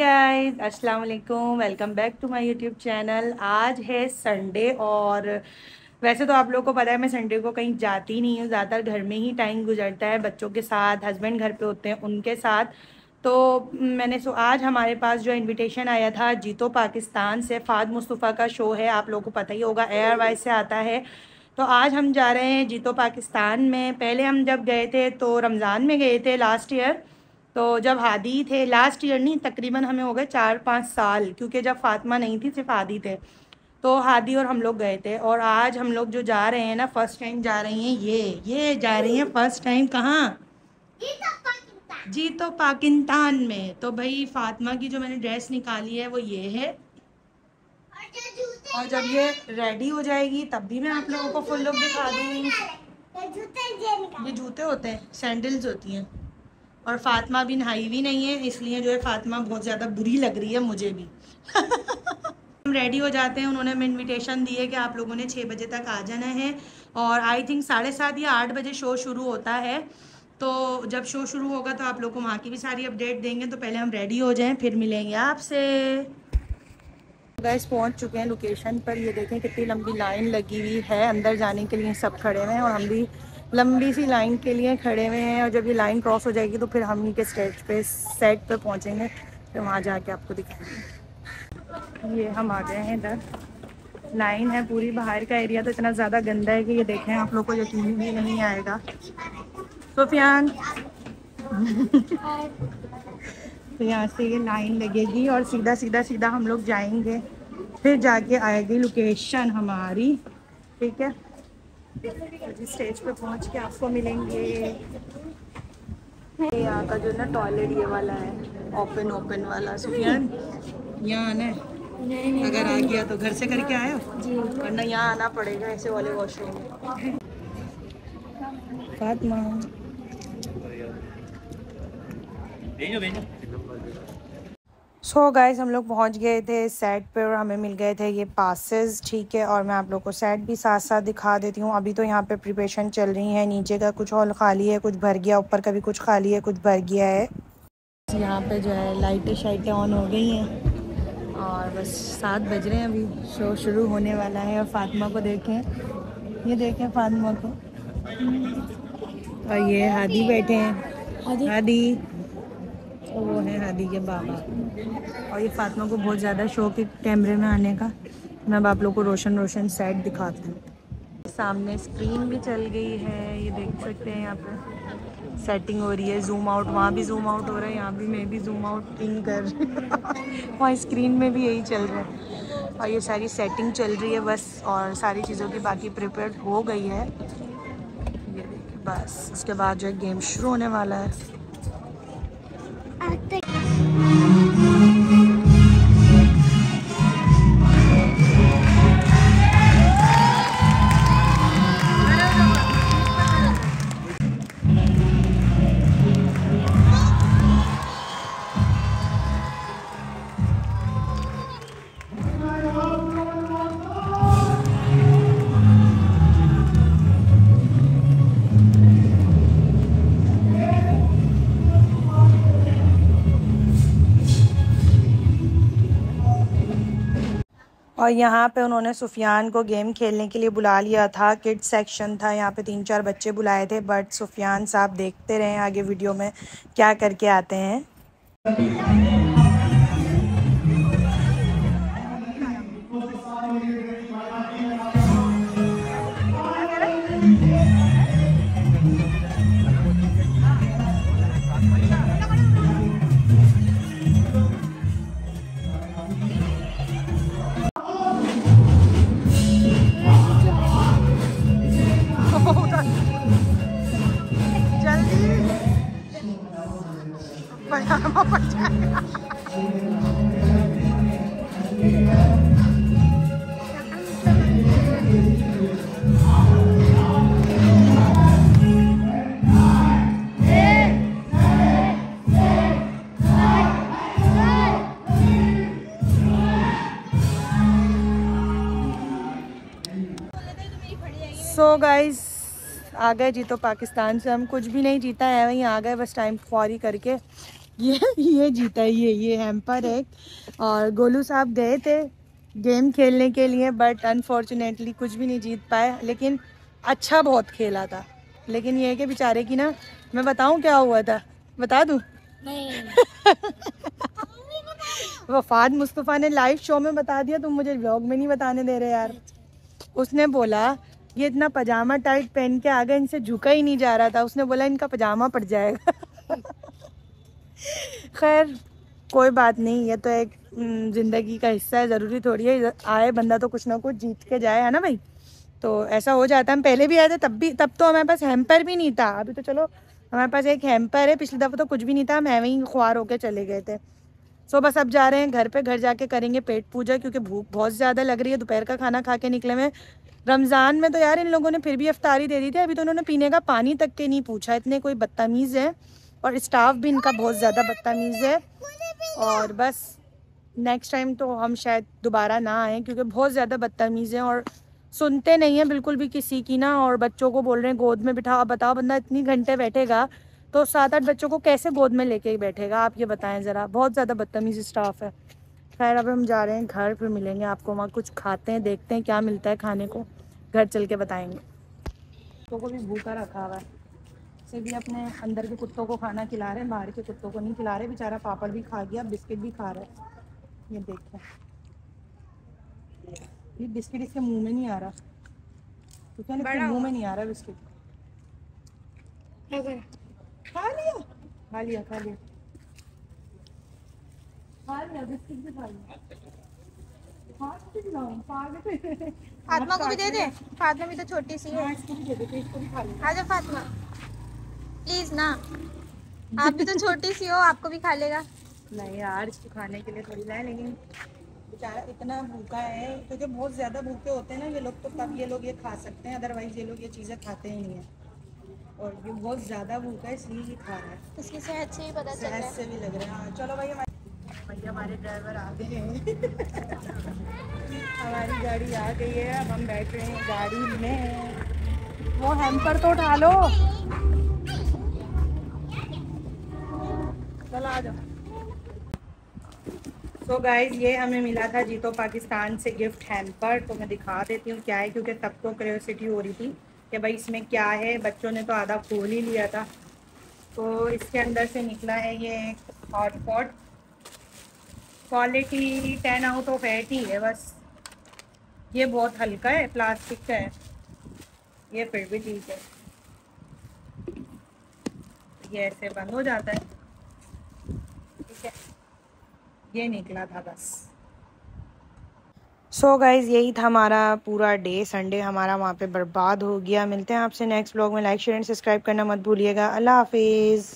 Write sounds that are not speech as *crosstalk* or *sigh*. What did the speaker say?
Guys अस्सलाम वालेकुम welcome back to my YouTube channel आज है संडे और वैसे तो आप लोगों को पता है मैं संडे को कहीं जाती नहीं हूँ। ज़्यादातर घर में ही टाइम गुजरता है बच्चों के साथ हस्बैंड घर पे होते हैं उनके साथ। तो मैंने सो, आज हमारे पास जो इनविटेशन आया था, जीतो पाकिस्तान से फ़ाद मुस्तफ़ा का शो है। आप लोगों को पता ही होगा एयर वाइज से आता है। तो आज हम जा रहे हैं जीतो पाकिस्तान में। पहले हम जब गए थे तो रमज़ान में गए थे लास्ट ईयर तो जब हादी थे लास्ट ईयर नहीं, तकरीबन हमें हो गए चार पाँच साल, क्योंकि जब फातिमा नहीं थी, सिर्फ़ हादी थे। तो हादी और हम लोग गए थे, और आज हम लोग जो जा रहे हैं ना फ़र्स्ट टाइम जा रही हैं ये ये जा रही हैं फ़र्स्ट टाइम कहाँ? जी तो पाकिस्तान में। तो भाई, फातिमा की जो मैंने ड्रेस निकाली है, वो ये है। और जब ये रेडी हो जाएगी, तब भी मैं आप लोगों को फुल लुक दिखा दूँगी। ये जूते होते हैं सैंडल्स होती हैं। और फातिमा भी नहाई भी नहीं है, इसलिए जो है फातिमा बहुत ज़्यादा बुरी लग रही है मुझे भी। *laughs* हम रेडी हो जाते हैं, उन्होंने हमें इनविटेशन दी है कि आप लोगों ने छः बजे तक आ जाना है। और आई थिंक साढ़े सात या आठ बजे शो शुरू होता है। तो जब शो शुरू होगा तो आप लोग को वहाँ की भी सारी अपडेट देंगे। तो पहले हम रेडी हो जाएँ, फिर मिलेंगे आपसे। गैस पहुँच चुके हैं लोकेशन पर। ये देखें कितनी लंबी लाइन लगी हुई है। अंदर जाने के लिए सब खड़े हैं और हम भी लंबी सी लाइन के लिए खड़े हुए हैं और जब ये लाइन क्रॉस हो जाएगी तो फिर हम ही के स्टेज पे, सेट पे पहुँचेंगे, फिर वहाँ जाके आपको दिखाएँगे। ये हम आ गए हैं इधर। लाइन है पूरी बाहर का एरिया तो इतना ज़्यादा गंदा है कि ये देखें, आप लोग को यकीन भी नहीं आएगा। सुफियान। तो यहाँ से ये लाइन लगेगी और सीधा सीधा सीधा हम लोग जाएँगे। फिर जाके आएगी लोकेशन हमारी, ठीक है? जी स्टेज पे पहुँच के आपको मिलेंगे। यहाँ का जो ना टॉयलेट ये वाला है ओपन ओपन वाला। सुफियान यहाँ आना है? अगर आ गया तो घर से करके आए हो? वरना यहाँ आना पड़ेगा ऐसे वाले वॉशरूम में। फातिमा। सो so गाइस हम लोग पहुँच गए थे सेट पे और हमें मिल गए थे ये पासेस ठीक है? और मैं आप लोग को सेट भी साथ साथ दिखा देती हूँ। अभी तो यहाँ पे प्रिपरेशन चल रही है। नीचे का कुछ हॉल खाली है कुछ भर गया ऊपर का भी कुछ खाली है कुछ भर गया है। यहाँ पे जो है लाइटें शाइटें ऑन हो गई हैं। और बस सात बज रहे हैं अभी। शो शुरू होने वाला है। और फातिमा को देखें। ये देखें फातिमा को। और ये हादी बैठे हैं। हादी। तो वो है हादी के बाबा। और ये फातिमा को बहुत ज़्यादा शौक है कैमरे में आने का। मैं अब आप लोग को रोशन रोशन सेट दिखाती हूँ। सामने स्क्रीन भी चल गई है, ये देख सकते हैं यहाँ पर सेटिंग हो रही है जूम आउट वहाँ भी जूम आउट हो रहा है, यहाँ भी मैं भी जूम आउट इन कर *laughs* वहाँ स्क्रीन में भी यही चल रहा है। और ये सारी सेटिंग चल रही है, बस और सारी चीज़ों की बाकी प्रिपेयर हो गई है। ये देखिए, बस। उसके बाद जो है गेम शुरू होने वाला है। the और यहाँ पे उन्होंने सुफियान को गेम खेलने के लिए बुला लिया था। किड सेक्शन था। यहाँ पे तीन चार बच्चे बुलाए थे बट सुफियान साहब देखते रहे आगे वीडियो में क्या करके आते हैं। सो गाइस आ गए जीतो पाकिस्तान से। हम कुछ भी नहीं जीता है वहीं आ गए बस टाइम फौरी करके। ये ये जीता ये ये हेम्पर है। और गोलू साहब गए थे गेम खेलने के लिए बट अनफॉर्चुनेटली कुछ भी नहीं जीत पाए। लेकिन अच्छा बहुत खेला था। लेकिन ये कि बेचारे की ना मैं बताऊँ क्या हुआ था? बता दूँ? *laughs* वफाद मुस्तफ़ा ने लाइव शो में बता दिया तुम मुझे ब्लॉग में नहीं बताने दे रहे यार। उसने बोला ये इतना पजामा टाइट पहन के आ गए इनसे झुका ही नहीं जा रहा था। उसने बोला, इनका पजामा पड़ जाएगा। *laughs* खैर, कोई बात नहीं, ये तो एक ज़िंदगी का हिस्सा है, ज़रूरी थोड़ी है। आए बंदा तो कुछ ना कुछ जीत के जाए, है ना भाई? तो ऐसा हो जाता है। हम पहले भी आए थे, तब भी, तब तो हमारे पास हेम्पर भी नहीं था। अभी तो चलो, हमारे पास एक हेम्पर है, पिछली दफ़ा तो कुछ भी नहीं था। हम ही ख्वार होकर चले गए थे। सो बस अब जा रहे हैं, घर पे घर जाके करेंगे पेट पूजा, क्योंकि भूख बहुत ज़्यादा लग रही है। दोपहर का खाना खा के निकले में रमज़ान में तो यार इन लोगों ने फिर भी अफ्तारी दे दी थी। अभी तो उन्होंने पीने का पानी तक के नहीं पूछा। इतने कोई बदतमीज़ है और स्टाफ भी इनका बहुत ज़्यादा बदतमीज़ है। और बस नेक्स्ट टाइम तो हम शायद दोबारा ना आए क्योंकि बहुत ज़्यादा बदतमीज़ हैं और सुनते नहीं हैं बिल्कुल भी किसी की ना। और बच्चों को बोल रहे हैं, गोद में बिठाओ बताओ बंदा इतनी घंटे बैठेगा तो सात आठ बच्चों को कैसे गोद में लेके बैठेगा? आप ये बताएँ ज़रा। बहुत ज़्यादा बदतमीज़ स्टाफ है। खैर अब हम जा रहे हैं घर फिर मिलेंगे आपको वहाँ। कुछ खाते हैं देखते हैं क्या मिलता है खाने को। घर चल के बताएँगे। कुत्तों को भी भूखा रखा हुआ है। से भी अपने अंदर के कुत्तों को खाना खिला रहे हैं बाहर के कुत्तों को नहीं खिला रहे। बेचारा पापड़ भी खा गया बिस्किट भी खा रहा है। ये देखें। ये बिस्किट इसके मुँह में नहीं आ रहा। ठीक है ना मुँह में नहीं आ रहा बिस्किट? खा लिया? खा लिया खा लिया खा लिया बिस्किट भी खा लिया फातिमा को भी दे दे। फातिमा भी तो छोटी सी है। आजा फातिमा। प्लीज़ ना। आप भी तो छोटी सी हो आपको भी खा लेगा। नहीं यार इसको खाने के लिए थोड़ी लाए लेकिन बेचारा इतना भूखा है। क्योंकि तो बहुत ज़्यादा भूखे होते हैं ना ये लोग तो तब ये लोग ये खा सकते हैं। अदरवाइज़ ये लोग ये चीज़ें खाते ही नहीं हैं। और ये बहुत ज़्यादा भूखा है इसलिए ये खा रहा है। इसकी सेहत से ही पता चल रहा है। से भी लग रहा है। हाँ, चलो भाई भैया हमारे ड्राइवर आ हैं। हमारी गाड़ी आ गई है, अब हम बैठ रहे हैं गाड़ी में। वो हेम्पर तो उठा लो। चलो आ जाओ so गाइज़ ये हमें मिला था जीतो पाकिस्तान से गिफ्ट हैम्पर तो मैं दिखा देती हूँ क्या है, क्योंकि तब तो क्रियोसिटी हो रही थी कि भाई इसमें क्या है। बच्चों ने तो आधा खोल ही लिया था। तो इसके अंदर से निकला है ये एक hot pot quality ten out of eight ही है, बस। ये बहुत हल्का है प्लास्टिक का है। ये फिर भी ठीक है। ये ऐसे बंद हो जाता है। ठीक है। ये निकला था बस। सो so गाइज़ यही था हमारा पूरा डे संडे हमारा वहाँ पे बर्बाद हो गया। मिलते हैं आपसे नेक्स्ट ब्लॉग में। लाइक शेयर एंड सब्सक्राइब करना मत भूलिएगा। अल्लाह हाफिज़।